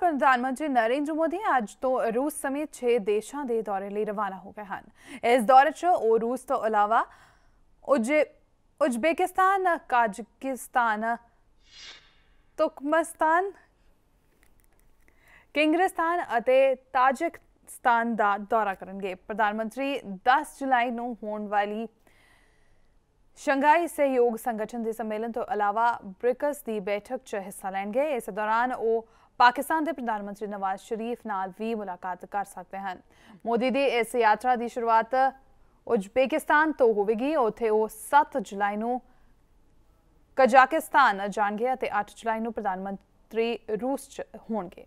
ਪ੍ਰਧਾਨ ਮੰਤਰੀ ਨਰਿੰਦਰ ਮੋਦੀ ਅੱਜ ਤੋਂ ਰੂਸ ਸਮੇਤ 6 ਦੇਸ਼ਾਂ ਦੇ ਦੌਰੇ ਲਈ ਰਵਾਨਾ ਹੋ ਗਏ ਹਨ। ਇਸ ਦੌਰੇ 'ਚ ਉਹ ਰੂਸ ਤੋਂ ਇਲਾਵਾ ਉਜ਼ਬੇਕਿਸਤਾਨ, ਕਾਜ਼ਕਿਸਤਾਨ ਤੁਰਕਮਸਤਾਨ ਕਿੰਗਰਸਤਾਨ ਅਤੇ ਤਾਜਿਕਸਤਾਨ ਦਾ ਦੌਰਾ ਕਰਨਗੇ। ਪ੍ਰਧਾਨ ਮੰਤਰੀ 10 ਜੁਲਾਈ ਨੂੰ ਹੋਣ ਵਾਲੀ ਸ਼ੰਘਾਈ ਸਹਿਯੋਗ ਸੰਗਠਨ ਦੇ ਸੰਮੇਲਨ ਤੋਂ ਇਲਾਵਾ ਬ੍ਰਿਕਸ ਦੀ ਬੈਠਕ 'ਚ ਹਿੱਸਾ ਲੈਣਗੇ। ਇਸ ਦੌਰਾਨ ਉਹ ਪਾਕਿਸਤਾਨ ਦੇ ਪ੍ਰਧਾਨ ਮੰਤਰੀ ਨਵਾਜ਼ ਸ਼ਰੀਫ ਨਾਲ ਵੀ ਮੁਲਾਕਾਤ ਕਰ ਸਕਦੇ ਹਨ। ਮੋਦੀ ਦੀ ਇਸ ਯਾਤਰਾ ਦੀ ਸ਼ੁਰੂਆਤ ਉਜ਼ਬੇਕਿਸਤਾਨ ਤੋਂ ਹੋਵੇਗੀ। ਉੱਥੇ ਉਹ 7 ਜੁਲਾਈ ਨੂੰ ਕਜ਼ਾਕਿਸਤਾਨ ਜਾਣਗੇ ਅਤੇ 8 ਜੁਲਾਈ ਨੂੰ ਪ੍ਰਧਾਨ ਮੰਤਰੀ ਰੂਸ 'ਚ ਹੋਣਗੇ।